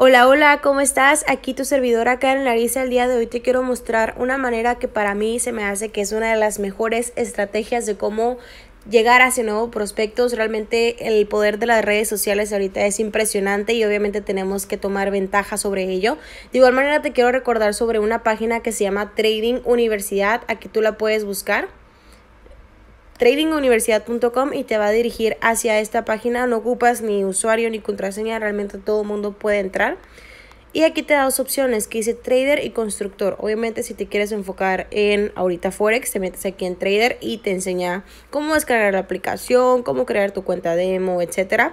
Hola, hola, ¿cómo estás? Aquí tu servidora Karen Larisa. El día de hoy te quiero mostrar una manera que para mí se me hace que es una de las mejores estrategias de cómo llegar hacia nuevos prospectos. Realmente el poder de las redes sociales ahorita es impresionante y obviamente tenemos que tomar ventaja sobre ello. De igual manera te quiero recordar sobre una página que se llama Trading Universidad. Aquí tú la puedes buscar tradinguniversidad.com y te va a dirigir hacia esta página. No ocupas ni usuario ni contraseña, realmente todo el mundo puede entrar. Y aquí te da dos opciones que dice trader y constructor. Obviamente si te quieres enfocar en ahorita Forex, te metes aquí en trader y te enseña cómo descargar la aplicación, cómo crear tu cuenta demo, etc.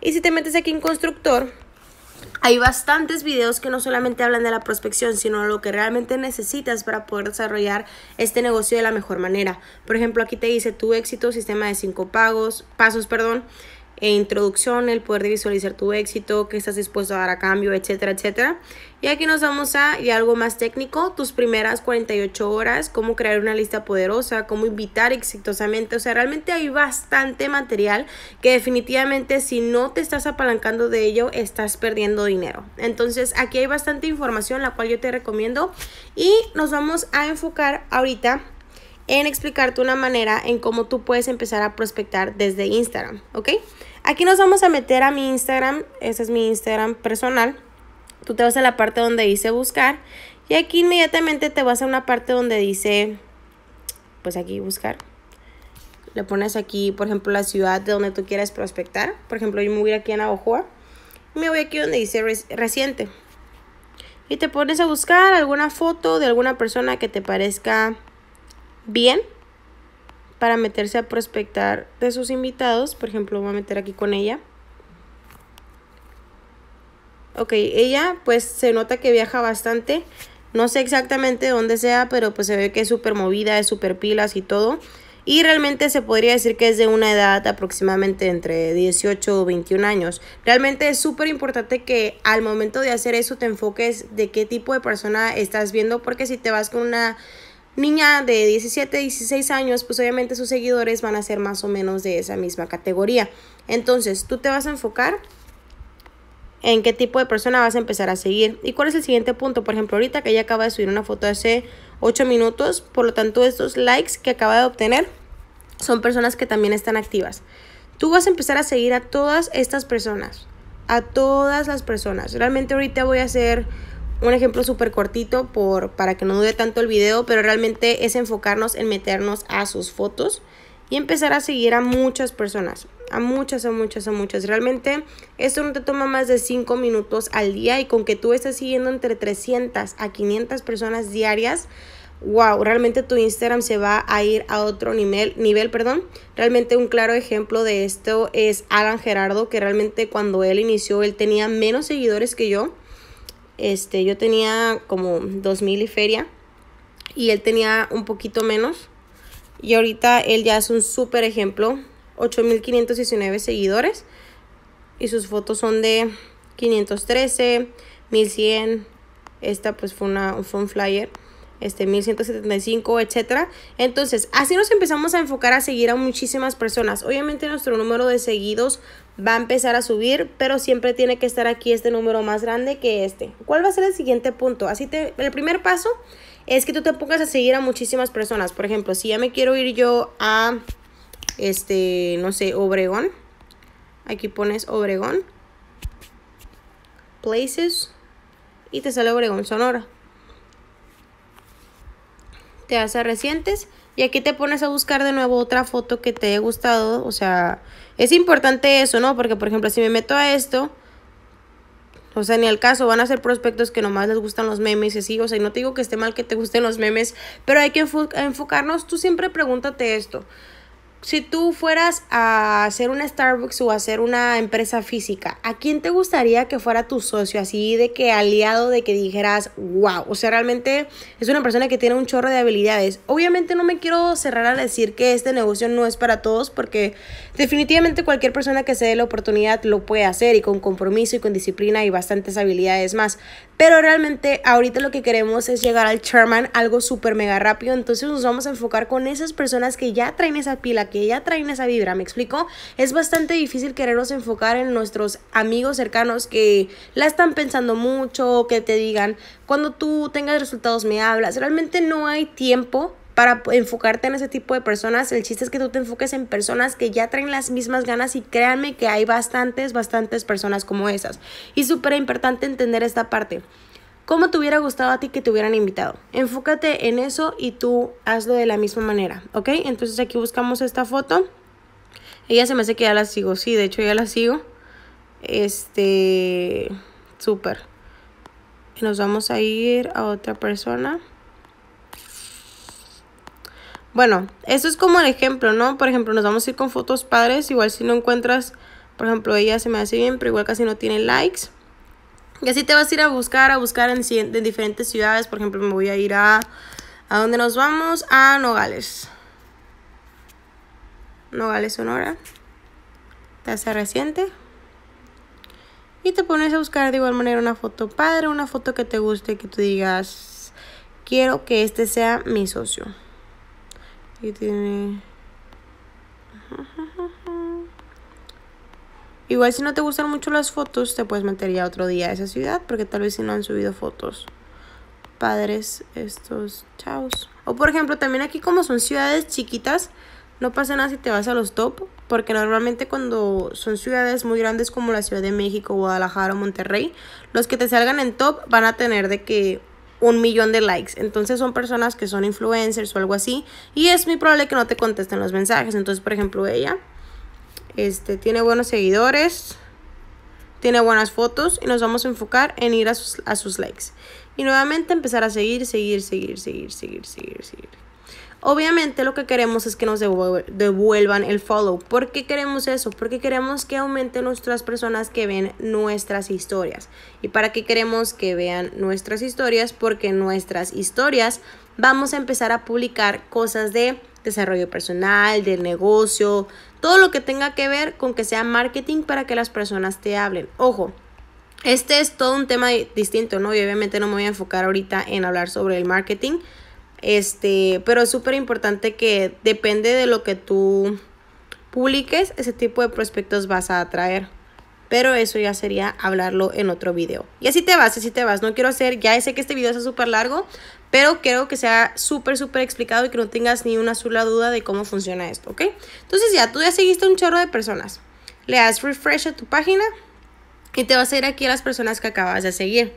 Y si te metes aquí en constructor, hay bastantes videos que no solamente hablan de la prospección, sino lo que realmente necesitas para poder desarrollar este negocio de la mejor manera. Por ejemplo, aquí te dice tu éxito, sistema de cinco pagos, pasos, perdón, e introducción, el poder de visualizar tu éxito, qué estás dispuesto a dar a cambio, etcétera, etcétera. Y aquí nos vamos a y algo más técnico, tus primeras 48 horas, cómo crear una lista poderosa, cómo invitar exitosamente. O sea, realmente hay bastante material que definitivamente si no te estás apalancando de ello, estás perdiendo dinero. Entonces, aquí hay bastante información, la cual yo te recomiendo. Y nos vamos a enfocar ahorita en explicarte una manera en cómo tú puedes empezar a prospectar desde Instagram, ¿ok? Aquí nos vamos a meter a mi Instagram, ese es mi Instagram personal. Tú te vas a la parte donde dice buscar y aquí inmediatamente te vas a una parte donde dice, pues aquí buscar. Le pones aquí, por ejemplo, la ciudad de donde tú quieras prospectar. Por ejemplo, yo me voy aquí en Aojoa. Me voy aquí donde dice reciente. Y te pones a buscar alguna foto de alguna persona que te parezca bien para meterse a prospectar de sus invitados. Por ejemplo, voy a meter aquí con ella. Ok, ella pues se nota que viaja bastante. No sé exactamente dónde sea, pero pues se ve que es súper movida, es súper pilas y todo. Y realmente se podría decir que es de una edad aproximadamente entre 18 o 21 años. Realmente es súper importante que al momento de hacer eso te enfoques de qué tipo de persona estás viendo, porque si te vas con una niña de 17, 16 años, pues obviamente sus seguidores van a ser más o menos de esa misma categoría. Entonces, tú te vas a enfocar en qué tipo de persona vas a empezar a seguir. ¿Y cuál es el siguiente punto? Por ejemplo, ahorita que ella acaba de subir una foto hace 8 minutos, por lo tanto estos likes que acaba de obtener son personas que también están activas. Tú vas a empezar a seguir a todas estas personas, a todas las personas. Realmente ahorita voy a hacer un ejemplo súper cortito por, para que no dure tanto el video, pero realmente es enfocarnos en meternos a sus fotos y empezar a seguir a muchas personas, a muchas, a muchas, a muchas. Realmente esto no te toma más de 5 minutos al día y con que tú estés siguiendo entre 300 a 500 personas diarias, wow, realmente tu Instagram se va a ir a otro nivel, nivel, perdón. Realmente un claro ejemplo de esto es Alan Gerardo, que realmente cuando él inició, él tenía menos seguidores que yo este, yo tenía como 2000 y feria y él tenía un poquito menos. Y ahorita él ya es un súper ejemplo. 8519 seguidores. Y sus fotos son de 513, 1100. Esta pues fue, una, fue un flyer este 1175, etcétera. Entonces, así nos empezamos a enfocar a seguir a muchísimas personas. Obviamente nuestro número de seguidos va a empezar a subir, pero siempre tiene que estar aquí este número más grande que este. ¿Cuál va a ser el siguiente punto? Así te el primer paso es que tú te pongas a seguir a muchísimas personas. Por ejemplo, si ya me quiero ir yo a este, no sé, Obregón. Aquí pones Obregón. Places y te sale Obregón Sonora te hace recientes y aquí te pones a buscar de nuevo otra foto que te haya gustado. O sea, es importante eso, ¿no? Porque, por ejemplo, si me meto a esto, o sea, ni al caso, van a ser prospectos que nomás les gustan los memes y así. O sea, y no te digo que esté mal que te gusten los memes, pero hay que enfocarnos. Tú siempre pregúntate esto si tú fueras a hacer una Starbucks o a hacer una empresa física, ¿a quién te gustaría que fuera tu socio? Así de que aliado, de que dijeras, wow, o sea, realmente es una persona que tiene un chorro de habilidades. Obviamente no me quiero cerrar a decir que este negocio no es para todos, porque definitivamente cualquier persona que se dé la oportunidad lo puede hacer y con compromiso y con disciplina y bastantes habilidades más. Pero realmente ahorita lo que queremos es llegar al chairman, algo súper mega rápido, entonces nos vamos a enfocar con esas personas que ya traen esa pila que ya traen esa vibra, ¿me explico? Es bastante difícil querernos enfocar en nuestros amigos cercanos que la están pensando mucho, que te digan, cuando tú tengas resultados me hablas. Realmente no hay tiempo para enfocarte en ese tipo de personas. El chiste es que tú te enfoques en personas que ya traen las mismas ganas y créanme que hay bastantes, bastantes personas como esas. Y súper importante entender esta parte. ¿Cómo te hubiera gustado a ti que te hubieran invitado? Enfócate en eso y tú hazlo de la misma manera, ¿ok? Entonces aquí buscamos esta foto. Ella se me hace que ya la sigo, sí, de hecho ya la sigo. Este, súper. Nos vamos a ir a otra persona. Bueno, eso es como el ejemplo, ¿no? Por ejemplo, nos vamos a ir con fotos padres. Igual si no encuentras, por ejemplo, ella se me hace bien, pero igual casi no tiene likes. Y así te vas a ir a buscar, a buscar en, en diferentes ciudades. Por ejemplo, me voy a ir a... ¿A dónde nos vamos? A Nogales. Nogales, Sonora. Te hace reciente. Y te pones a buscar de igual manera una foto padre, una foto que te guste, que tú digas, quiero que este sea mi socio. Y tiene... Igual si no te gustan mucho las fotos, te puedes meter ya otro día a esa ciudad, porque tal vez si no han subido fotos padres estos chavos. O por ejemplo, también aquí como son ciudades chiquitas, no pasa nada si te vas a los top, porque normalmente cuando son ciudades muy grandes como la Ciudad de México, Guadalajara o Monterrey, los que te salgan en top van a tener de que un millón de likes. Entonces son personas que son influencers o algo así. Y es muy probable que no te contesten los mensajes. Entonces, por ejemplo, ella este, tiene buenos seguidores. Tiene buenas fotos y nos vamos a enfocar en ir a sus, a sus likes. Y nuevamente empezar a seguir, seguir, seguir, seguir, seguir, seguir, seguir. Obviamente lo que queremos es que nos devuelvan el follow. ¿Por qué queremos eso? Porque queremos que aumenten nuestras personas que ven nuestras historias. ¿Y para qué queremos que vean nuestras historias? Porque nuestras historias vamos a empezar a publicar cosas de desarrollo personal, del negocio, todo lo que tenga que ver con que sea marketing para que las personas te hablen. Ojo, este es todo un tema distinto, ¿no? Y obviamente no me voy a enfocar ahorita en hablar sobre el marketing este, pero es súper importante que depende de lo que tú publiques, ese tipo de prospectos vas a atraer. Pero eso ya sería hablarlo en otro video. Y así te vas, así te vas. No quiero hacer, ya sé que este video es súper largo, pero quiero que sea súper, súper explicado y que no tengas ni una sola duda de cómo funciona esto, ¿ok? Entonces ya, tú ya seguiste un chorro de personas. Le das refresh a tu página y te vas a ir aquí a las personas que acabas de seguir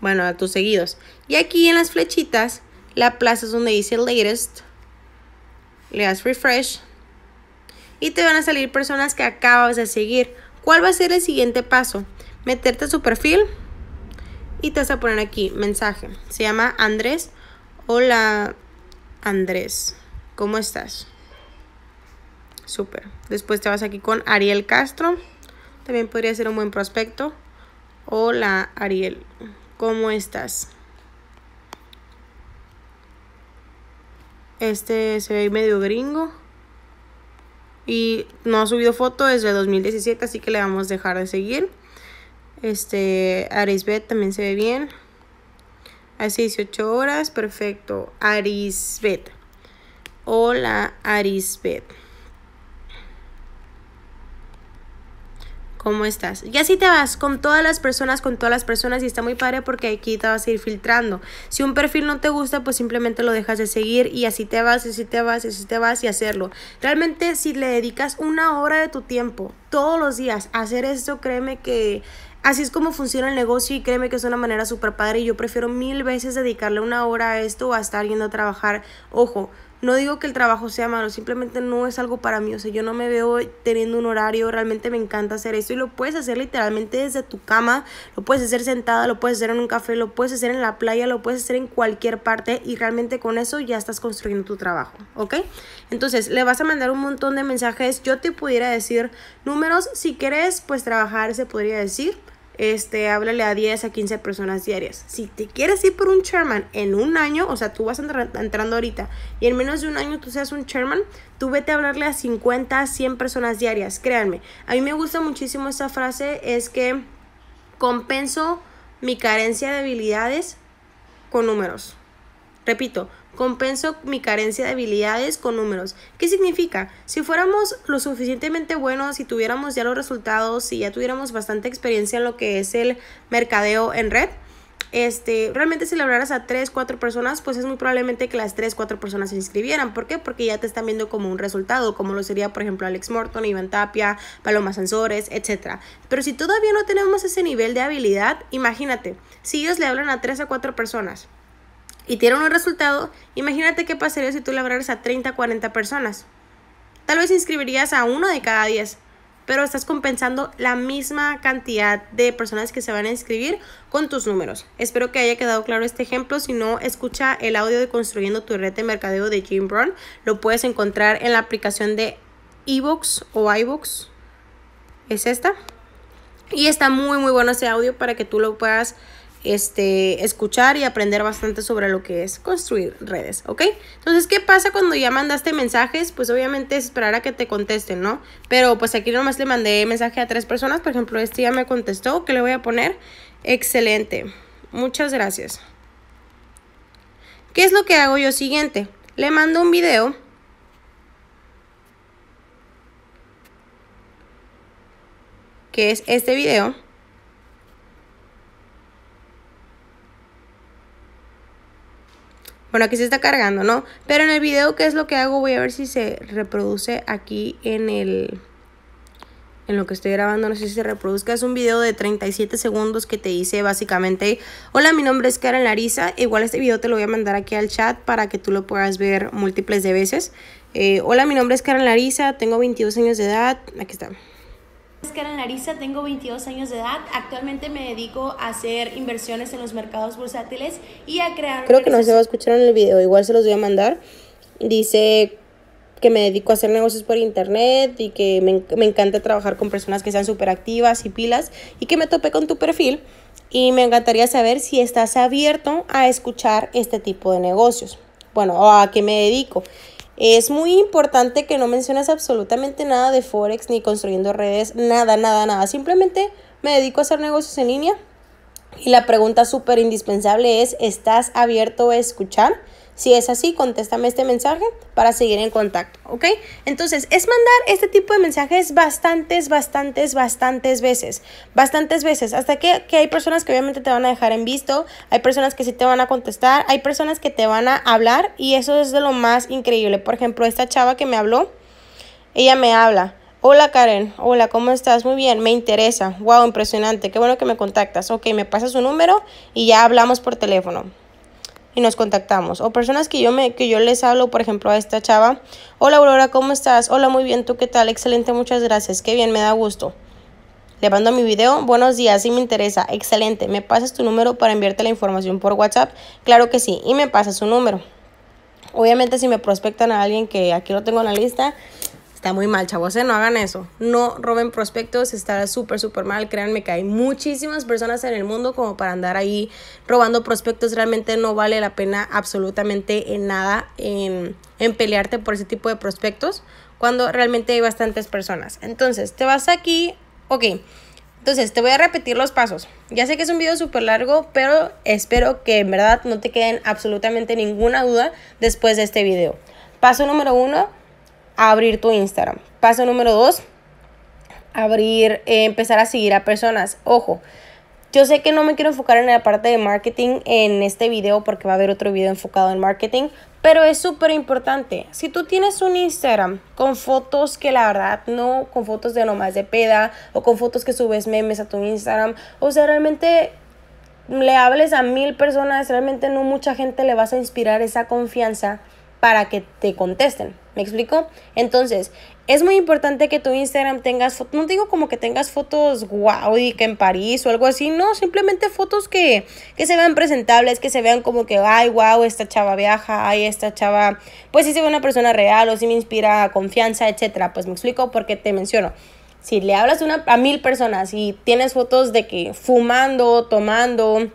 bueno, a tus seguidos. Y aquí en las flechitas, la plaza es donde dice latest. Le das refresh. Y te van a salir personas que acabas de seguir. ¿Cuál va a ser el siguiente paso? Meterte a su perfil. Y te vas a poner aquí, mensaje. Se llama Andrés. Hola, Andrés. ¿Cómo estás? Súper. Después te vas aquí con Ariel Castro. También podría ser un buen prospecto. Hola, Ariel. ¿Cómo estás? Este se ve medio gringo. Y no ha subido foto desde 2017, así que le vamos a dejar de seguir. Este, Arisbet también se ve bien. Hace 18 horas, perfecto. Arisbet. Hola, Arisbet. ¿Cómo estás? Y así te vas con todas las personas, con todas las personas y está muy padre porque aquí te vas a ir filtrando. Si un perfil no te gusta, pues simplemente lo dejas de seguir y así te vas, y así te vas, y así te vas y hacerlo. Realmente si le dedicas una hora de tu tiempo todos los días a hacer esto, créeme que así es como funciona el negocio y créeme que es una manera súper padre y yo prefiero mil veces dedicarle una hora a esto o a estar yendo a trabajar. Ojo, no digo que el trabajo sea malo, simplemente no es algo para mí. O sea, yo no me veo teniendo un horario, realmente me encanta hacer esto y lo puedes hacer literalmente desde tu cama, lo puedes hacer sentada, lo puedes hacer en un café, lo puedes hacer en la playa, lo puedes hacer en cualquier parte y realmente con eso ya estás construyendo tu trabajo, ¿ok? Entonces, le vas a mandar un montón de mensajes. Yo te pudiera decir números, si quieres, pues trabajar, se podría decir este, háblale a 10 a 15 personas diarias. Si te quieres ir por un chairman en un año, o sea, tú vas entrando ahorita y en menos de un año tú seas un chairman, tú vete a hablarle a 50, a 100 personas diarias. Créanme, a mí me gusta muchísimo esta frase, es que compenso mi carencia de habilidades con números. Repito, Compenso mi carencia de habilidades con números. ¿Qué significa? Si fuéramos lo suficientemente buenos, si tuviéramos ya los resultados, si ya tuviéramos bastante experiencia en lo que es el mercadeo en red, este, realmente si le hablaras a 3, 4 personas, pues es muy probablemente que las 3, 4 personas se inscribieran. ¿Por qué? Porque ya te están viendo como un resultado, como lo sería, por ejemplo, Alex Morton, Iván Tapia, Paloma Sansores, etc. Pero si todavía no tenemos ese nivel de habilidad, imagínate, si ellos le hablan a 3 a 4 personas y tienen un resultado, imagínate qué pasaría si tú le hablaras a 30, 40 personas. Tal vez inscribirías a uno de cada 10 pero estás compensando la misma cantidad de personas que se van a inscribir con tus números. Espero que haya quedado claro este ejemplo. Si no, escucha el audio de Construyendo tu red de mercadeo de Jim Brown. Lo puedes encontrar en la aplicación de eBooks o iBooks. Es esta. Y está muy muy bueno ese audio para que tú lo puedas este, escuchar y aprender bastante sobre lo que es construir redes, ¿ok? Entonces, ¿qué pasa cuando ya mandaste mensajes? Pues obviamente es esperar a que te contesten, ¿no? Pero pues aquí nomás le mandé mensaje a tres personas, por ejemplo, este ya me contestó, ¿qué le voy a poner? Excelente, muchas gracias. ¿Qué es lo que hago yo siguiente? Le mando un video. Que es este video. Bueno, aquí se está cargando, ¿no? Pero en el video, ¿qué es lo que hago? Voy a ver si se reproduce aquí en el... En lo que estoy grabando, no sé si se reproduzca. Es un video de 37 segundos que te dice básicamente... Hola, mi nombre es Karen Larisa. Igual este video te lo voy a mandar aquí al chat para que tú lo puedas ver múltiples de veces. Eh, hola, mi nombre es Karen Larisa. Tengo 22 años de edad. Aquí está. Karen Larisa, tengo 22 años de edad. Actualmente me dedico a hacer inversiones en los mercados bursátiles y a crear... Creo que no se va a escuchar en el video, igual se los voy a mandar. Dice que me dedico a hacer negocios por internet y que me, me encanta trabajar con personas que sean súper activas y pilas y que me tope con tu perfil y me encantaría saber si estás abierto a escuchar este tipo de negocios. Bueno, o a qué me dedico. Es muy importante que no menciones absolutamente nada de Forex ni construyendo redes, nada, nada, nada. Simplemente me dedico a hacer negocios en línea. Y la pregunta súper indispensable es, ¿estás abierto a escuchar? Si es así, contéstame este mensaje para seguir en contacto, ¿ok? Entonces, es mandar este tipo de mensajes bastantes, bastantes, bastantes veces. Bastantes veces. Hasta que, que hay personas que obviamente te van a dejar en visto, hay personas que sí te van a contestar, hay personas que te van a hablar y eso es de lo más increíble. Por ejemplo, esta chava que me habló, ella me habla. Hola Karen, hola, ¿cómo estás? Muy bien, me interesa. Wow, impresionante, qué bueno que me contactas. Ok, me pasa su número y ya hablamos por teléfono y nos contactamos. O personas que yo, me, que yo les hablo, por ejemplo, a esta chava. Hola Aurora, ¿cómo estás? Hola, muy bien, ¿tú qué tal? Excelente, muchas gracias. Qué bien, me da gusto. Le mando mi video. Buenos días, sí me interesa. Excelente. ¿Me pasas tu número para enviarte la información por WhatsApp? Claro que sí. Y me pasas su número. Obviamente si me prospectan a alguien que aquí lo tengo en la lista, Está muy mal, chavos, ¿eh? no hagan eso. No roben prospectos, está súper, súper mal. Créanme que hay muchísimas personas en el mundo como para andar ahí robando prospectos. Realmente no vale la pena absolutamente en nada en, en pelearte por ese tipo de prospectos cuando realmente hay bastantes personas. Entonces, te vas aquí, ok. Entonces, te voy a repetir los pasos. Ya sé que es un video súper largo, pero espero que en verdad no te queden absolutamente ninguna duda después de este video. Paso número uno, abrir tu Instagram. Paso número dos, abrir, eh, empezar a seguir a personas. Ojo, yo sé que no me quiero enfocar en la parte de marketing en este video porque va a haber otro video enfocado en marketing, pero es súper importante. Si tú tienes un Instagram con fotos que la verdad no, con fotos de nomás de peda o con fotos que subes memes a tu Instagram, o sea, realmente le hables a mil personas, realmente no mucha gente le vas a inspirar esa confianza para que te contesten. ¿Me explico? Entonces, es muy importante que tu Instagram tengas, no digo como que tengas fotos wow y que en París o algo así, no, simplemente fotos que, que se vean presentables, que se vean como que, ay, wow, esta chava viaja, ay, esta chava, pues sí se ve una persona real o si me inspira confianza, etcétera. Pues me explico porque te menciono. Si le hablas a mil personas y tienes fotos de que fumando, tomando,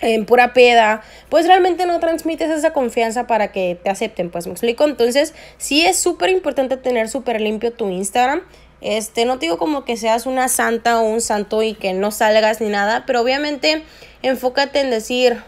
en pura peda, pues realmente no transmites esa confianza para que te acepten, pues me explico. Entonces, sí es súper importante tener súper limpio tu Instagram. Este, no digo como que seas una santa o un santo y que no salgas ni nada, pero obviamente enfócate en decir,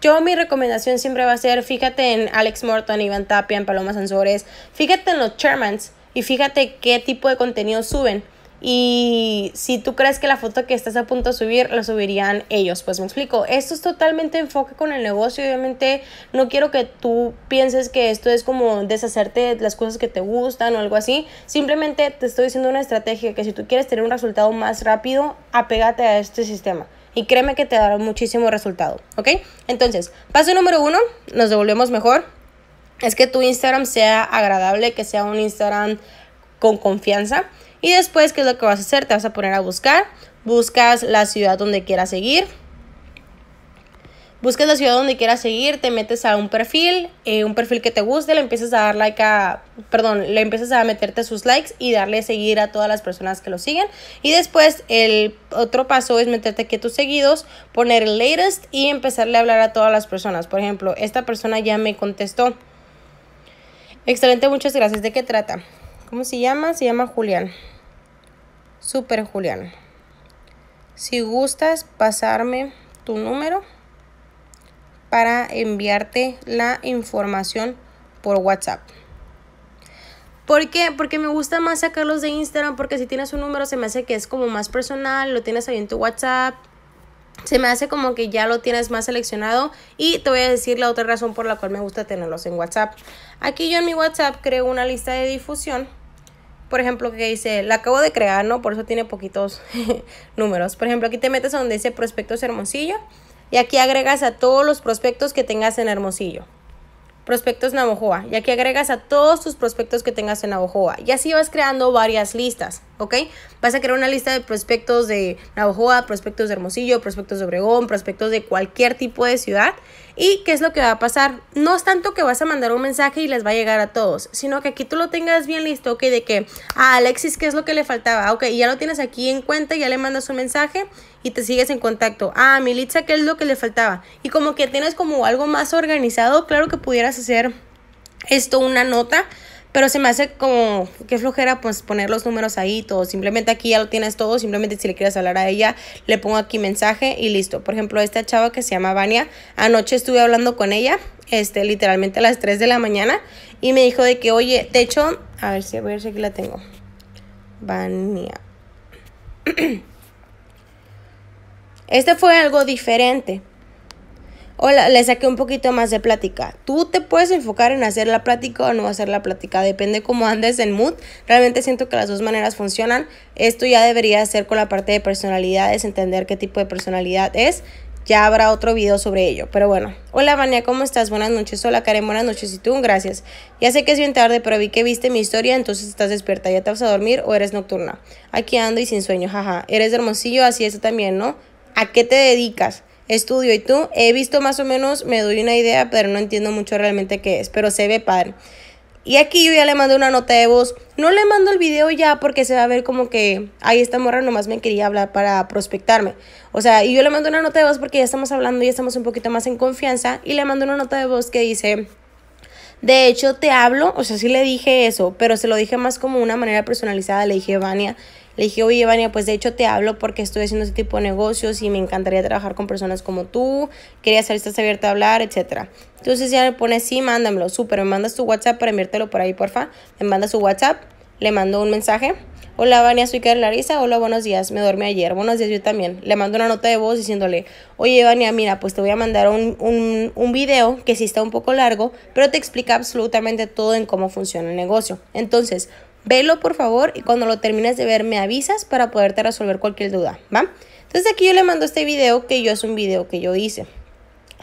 yo mi recomendación siempre va a ser, fíjate en Alex Morton, Iván Tapia, en Paloma Sansores, fíjate en los chairmans y fíjate qué tipo de contenido suben. Y si tú crees que la foto que estás a punto de subir, la subirían ellos. Pues me explico. Esto es totalmente enfoque con el negocio. Obviamente no quiero que tú pienses que esto es como deshacerte de las cosas que te gustan o algo así. Simplemente te estoy diciendo una estrategia que si tú quieres tener un resultado más rápido, apégate a este sistema. Y créeme que te dará muchísimo resultado. ¿Ok? Entonces, paso número uno, nos devolvemos mejor. Es que tu Instagram sea agradable, que sea un Instagram con confianza. Y después, ¿qué es lo que vas a hacer? Te vas a poner a buscar. Buscas la ciudad donde quieras seguir. Buscas la ciudad donde quieras seguir, te metes a un perfil, eh, un perfil que te guste, le empiezas a dar like a, perdón, le empiezas a meterte sus likes y darle seguir a todas las personas que lo siguen. Y después el otro paso es meterte aquí a tus seguidos, poner el latest y empezarle a hablar a todas las personas. Por ejemplo, esta persona ya me contestó. Excelente, muchas gracias. ¿De qué trata? ¿Cómo se llama? Se llama Julián. Super Julián. Si gustas pasarme tu número para enviarte la información por WhatsApp. ¿Por qué? Porque me gusta más sacarlos de Instagram porque si tienes un número se me hace que es como más personal, lo tienes ahí en tu WhatsApp. Se me hace como que ya lo tienes más seleccionado y te voy a decir la otra razón por la cual me gusta tenerlos en WhatsApp. Aquí yo en mi WhatsApp creo una lista de difusión por ejemplo, que dice, la acabo de crear, ¿no? Por eso tiene poquitos números. Por ejemplo, aquí te metes donde dice prospectos Hermosillo y aquí agregas a todos los prospectos que tengas en Hermosillo prospectos Navojoa y aquí agregas a todos tus prospectos que tengas en Navojoa y así vas creando varias listas, ¿ok? Vas a crear una lista de prospectos de Navojoa, prospectos de Hermosillo, prospectos de Obregón, prospectos de cualquier tipo de ciudad y qué es lo que va a pasar. No es tanto que vas a mandar un mensaje y les va a llegar a todos, sino que aquí tú lo tengas bien listo, ¿ok? De que a Alexis, ¿qué es lo que le faltaba? Ok, ya lo tienes aquí en cuenta, ya le mandas un mensaje y te sigues en contacto. Ah, Militza, ¿qué es lo que le faltaba? Y como que tienes como algo más organizado, claro que pudieras hacer esto una nota, pero se me hace como que flojera pues poner los números ahí todo. Simplemente aquí ya lo tienes todo, simplemente si le quieres hablar a ella, le pongo aquí mensaje y listo. Por ejemplo, esta chava que se llama Vania, anoche estuve hablando con ella, este, literalmente a las 3 de la mañana, y me dijo de que, oye, de hecho, a ver si, a ver si aquí la tengo. Vania. Este fue algo diferente. Hola, le saqué un poquito más de plática. Tú te puedes enfocar en hacer la plática o no hacer la plática, depende cómo andes en mood. Realmente siento que las dos maneras funcionan. Esto ya debería ser con la parte de personalidades, entender qué tipo de personalidad es. Ya habrá otro video sobre ello. Pero bueno. Hola Vania, ¿cómo estás? Buenas noches. Hola Karen, buenas noches. ¿Y tú? Gracias. Ya sé que es bien tarde, pero vi que viste mi historia, entonces estás despierta. ¿Ya te vas a dormir o eres nocturna? Aquí ando y sin sueño, jaja. Eres hermosillo, así es también, ¿no? ¿A qué te dedicas? Estudio y tú. He visto más o menos, me doy una idea, pero no entiendo mucho realmente qué es, pero se ve padre. Y aquí yo ya le mando una nota de voz. No le mando el video ya porque se va a ver como que, ahí esta morra nomás me quería hablar para prospectarme. O sea, y yo le mando una nota de voz porque ya estamos hablando y estamos un poquito más en confianza. Y le mando una nota de voz que dice, de hecho te hablo, o sea, sí le dije eso, pero se lo dije más como una manera personalizada. Le dije, Vania, le dije, oye, Vania, pues de hecho te hablo porque estoy haciendo este tipo de negocios y me encantaría trabajar con personas como tú. Quería saber si estás abierta a hablar, etcétera. Entonces ya me pone, sí, mándamelo, súper, me mandas tu WhatsApp para enviártelo por ahí, porfa. Me manda su WhatsApp, le mando un mensaje. Hola, Vania, soy Karen Larisa. Hola, buenos días. Me dormí ayer. Buenos días, yo también. Le mando una nota de voz diciéndole, oye, Vania, mira, pues te voy a mandar un, un, un video que sí está un poco largo, pero te explica absolutamente todo en cómo funciona el negocio. Entonces, Velo por favor y cuando lo termines de ver me avisas para poderte resolver cualquier duda, ¿va? Entonces aquí yo le mando este video que yo es un video que yo hice.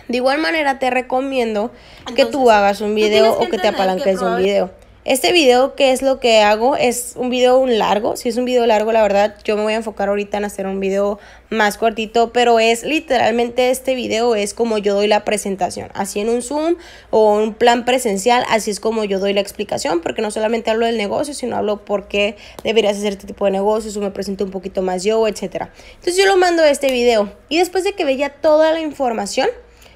De igual manera te recomiendo que tú hagas un video o que te apalanques de un video. Este video, ¿qué es lo que hago? Es un video largo. Si es un video largo, la verdad, yo me voy a enfocar ahorita en hacer un video más cortito, pero es literalmente este video es como yo doy la presentación. Así en un Zoom o un plan presencial, así es como yo doy la explicación, porque no solamente hablo del negocio, sino hablo por qué deberías hacer este tipo de negocios o me presento un poquito más yo, etcétera. Entonces yo lo mando este video y después de que veía toda la información,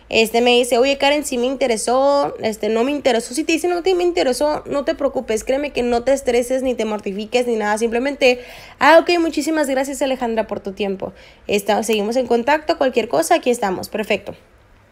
este me dice, oye Karen, si me interesó, este no me interesó. Si te dice no te me interesó, no te preocupes, créeme que no te estreses ni te mortifiques ni nada. Simplemente, ah, ok, muchísimas gracias Alejandra por tu tiempo. Está, seguimos en contacto, cualquier cosa, aquí estamos, perfecto.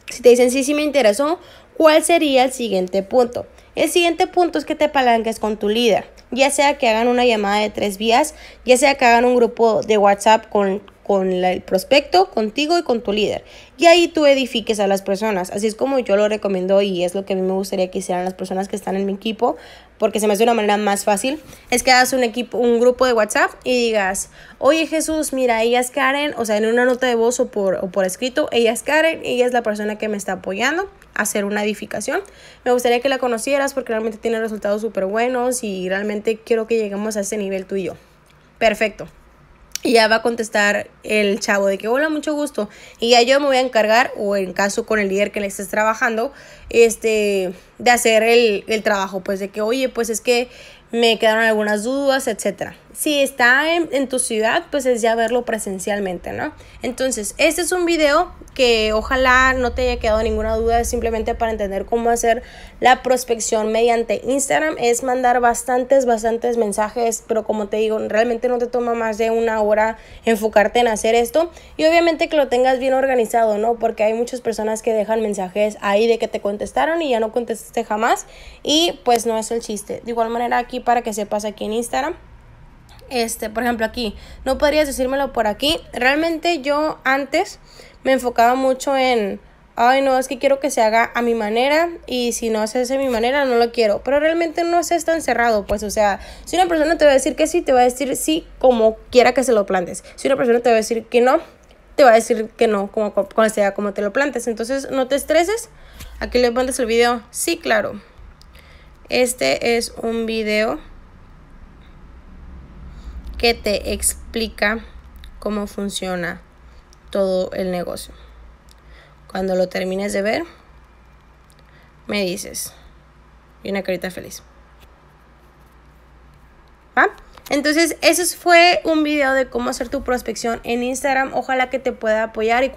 Si te dicen sí, sí me interesó, ¿cuál sería el siguiente punto? El siguiente punto es que te palanques con tu líder, ya sea que hagan una llamada de tres vías, ya sea que hagan un grupo de WhatsApp con con el prospecto, contigo y con tu líder. Y ahí tú edifiques a las personas. Así es como yo lo recomiendo y es lo que a mí me gustaría que hicieran las personas que están en mi equipo, porque se me hace una manera más fácil. Es que hagas un equipo, un grupo de WhatsApp y digas, oye Jesús, mira, ella es Karen, o sea, en una nota de voz o por, o por escrito, ella es Karen, ella es la persona que me está apoyando hacer una edificación. Me gustaría que la conocieras porque realmente tiene resultados súper buenos y realmente quiero que lleguemos a ese nivel tú y yo. Perfecto. Y ya va a contestar el chavo de que hola, mucho gusto. Y ya yo me voy a encargar, o en caso con el líder que le estés trabajando, este, de hacer el, el trabajo. Pues de que, oye, pues es que me quedaron algunas dudas, etcétera. Si está en, tu ciudad, pues es ya verlo presencialmente, ¿no? Entonces, este es un video que ojalá no te haya quedado ninguna duda, es simplemente para entender cómo hacer la prospección mediante Instagram. Es mandar bastantes, bastantes mensajes, pero como te digo, realmente no te toma más de una hora enfocarte en hacer esto. Y obviamente que lo tengas bien organizado, ¿no? Porque hay muchas personas que dejan mensajes ahí de que te contestaron y ya no contestaste jamás. Y pues no es el chiste. De igual manera aquí para que sepas aquí en Instagram este, por ejemplo, aquí, no podrías decírmelo por aquí. Realmente yo antes me enfocaba mucho en, ay, no, es que quiero que se haga a mi manera y si no se hace a mi manera, no lo quiero. Pero realmente no es tan cerrado, pues, o sea, si una persona te va a decir que sí, te va a decir sí como quiera que se lo plantes. Si una persona te va a decir que no, te va a decir que no, como, como sea, como te lo plantes. Entonces, no te estreses. Aquí le pones el video. Sí, claro. Este es un video que te explica cómo funciona todo el negocio. Cuando lo termines de ver, me dices. Y una carita feliz. Entonces, ese fue un video de cómo hacer tu prospección en Instagram. Ojalá que te pueda apoyar y